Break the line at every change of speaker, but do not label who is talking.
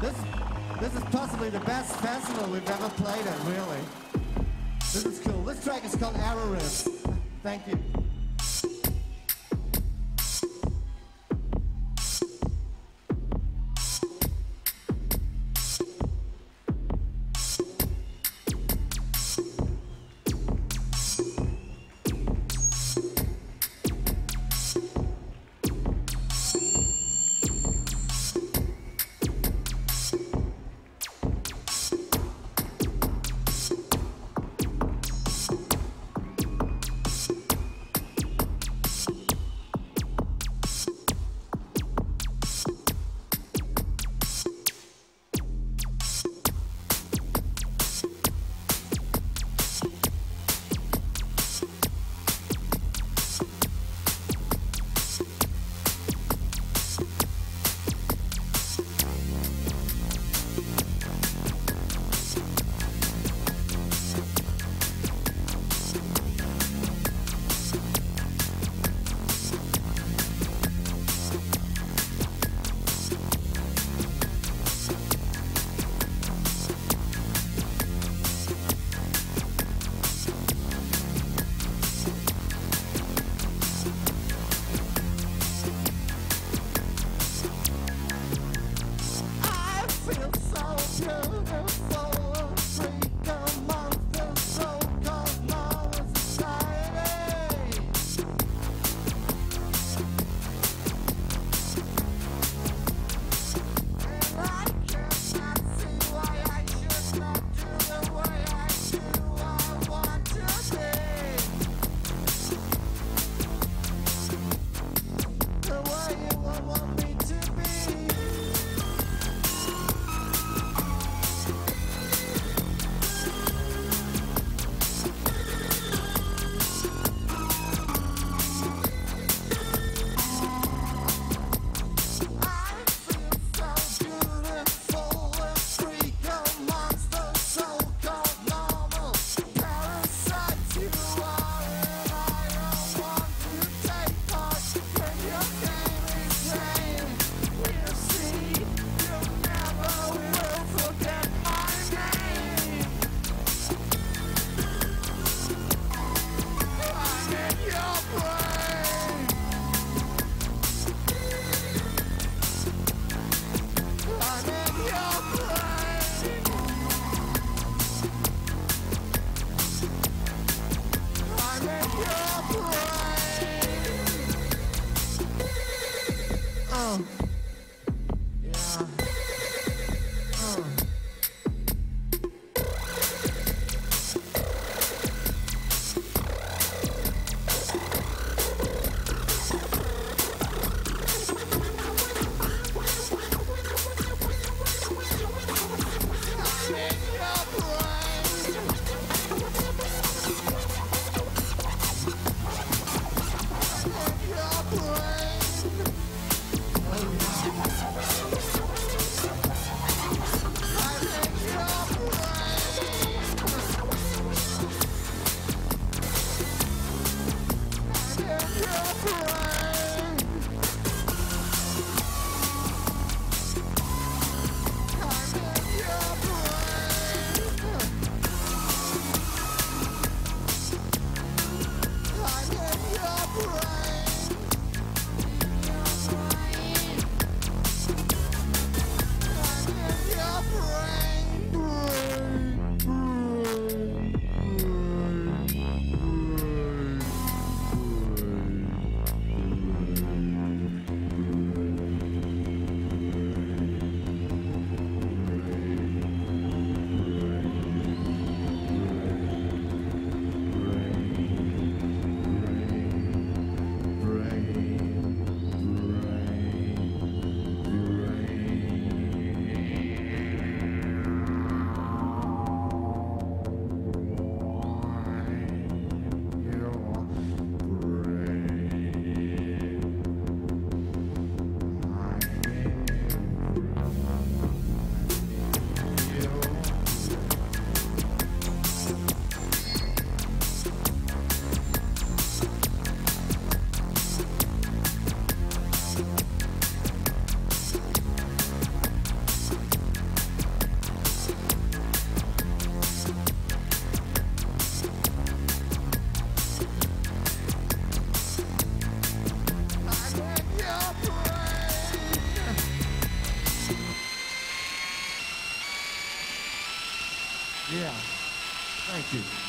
This, this is possibly the best festival we've ever played at, really. This is cool. This track is called Errorist. Thank you. Thank you.